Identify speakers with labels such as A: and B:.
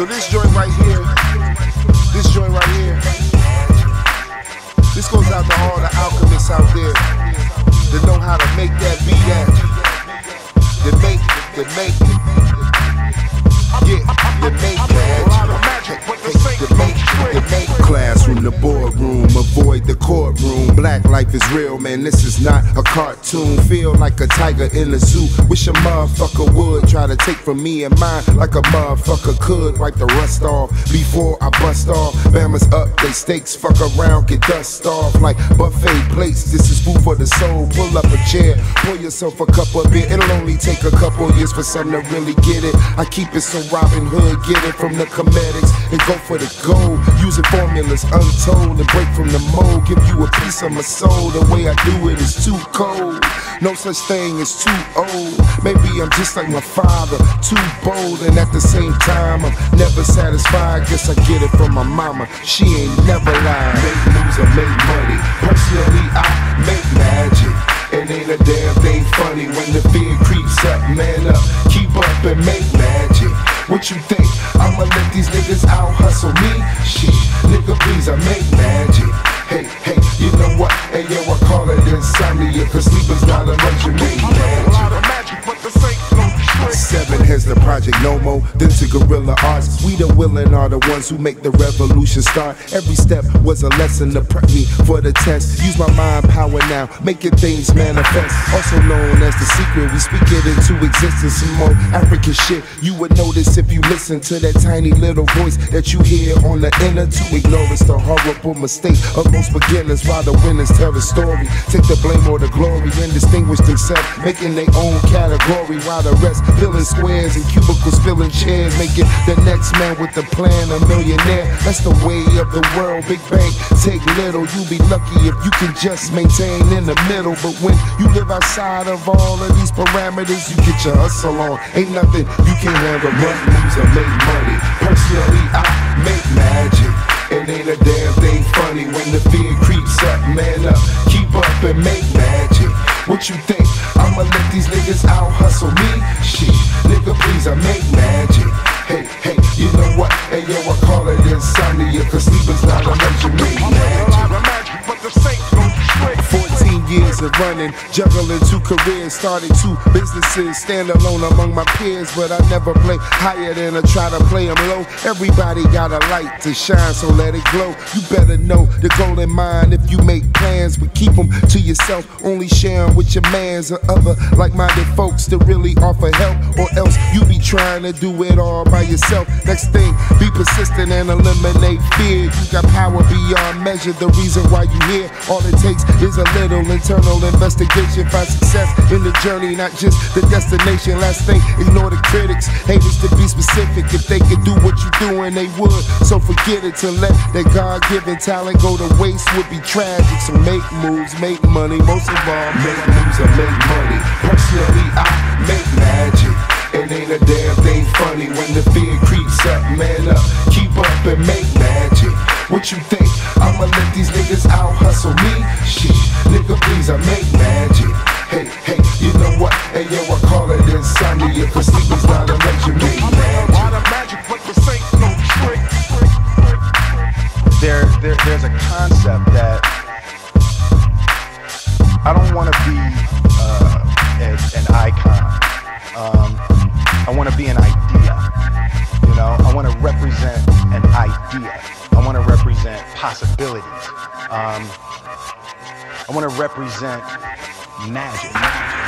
A: So this joint right here, this joint right here, this goes out to all the alchemists out there that know how to make that be that, that make, it, that make, yeah, Black life is real, man. This is not a cartoon. Feel like a tiger in the zoo. Wish a motherfucker would try to take from me and mine like a motherfucker could. Wipe the rust off before I bust off. Bama's up, they stakes. Fuck around, get dust off like buffet plates. This is food for the soul. Pull up a chair, pour yourself a cup of beer. It'll only take a couple years for some to really get it. I keep it so Robin Hood get it from the comedics and go for the gold. Using formulas untold and break from the mold. Give you a piece of my soul. The way I do it is too cold. No such thing as too old. Maybe I'm just like my father, too bold, and at the same time I'm never satisfied. Guess I get it from my mama. She ain't never lied. Make moves or make money. Personally, I make magic. It ain't a damn thing funny when the fear creeps up. Man up, keep up and make magic. What you think? I'ma let these niggas out hustle me? Shit, nigga, please, I make cause sleeping's Seven heads the project Nomo, then to Guerilla Arts. We the willing are the ones who make the revolution start. Every step was a lesson to prep me for the test. Use my mind power now, making things manifest. Also known as the secret, we speak it into existence. Some more African shit you would notice if you listen to that tiny little voice that you hear on the inner. To ignore it's the horrible mistake of most beginners, while the winners tell the story. Take the blame or the glory and distinguish themselves, making their own category, while the rest filling squares and cubicles, filling chairs, making the next man with the plan a millionaire. That's the way of the world. Big bank, take little. You be lucky if you can just maintain in the middle. But when you live outside of all of these parameters, you get your hustle on. Ain't nothing you can handle. Run, lose, or make money. Personally, I make magic. It ain't a damn thing funny when the fear creeps up. Man up, keep up and make magic. What you think? I make magic. Hey, hey, you know what? Hey, yo, I call it insomnia, cause sleep is not a luxury. Magic. But the. 14 years of running, juggling two careers, started two businesses, stand alone among my peers, but I never play higher than I try to play them low. Everybody got a light to shine, so let it glow. You better know the goal in mind if you make plans, but keep them to yourself. Only share 'em with your mans or other like-minded folks to really offer help, or else you be trying to do it all by yourself. Next thing, be persistent and eliminate fear. You got power beyond measure. The reason why you here, all it takes is a little internal investigation. Find success in the journey, not just the destination. Last thing, ignore the critics. Haters to be specific. If they could do what you doing, they would. So forget it to let that God-given talent go to waste would be tragic. So make moves, make money. Most of all, make moves or make money. Personally, I make magic. It ain't a damn thing funny when the fear creeps up. Man up, keep up and make magic. What you think? I'ma let these niggas out hustle me? Shit, I make magic. Hey, hey, you know what? Hey, yo, I call it insomnia, cause sleeping's not a luxury. Magic.
B: there, there there's a concept that I don't want to be uh, an, an icon. Um, I want to be an idea. You know, I want to represent an idea. I want to represent possibilities. Um, I want to represent magic.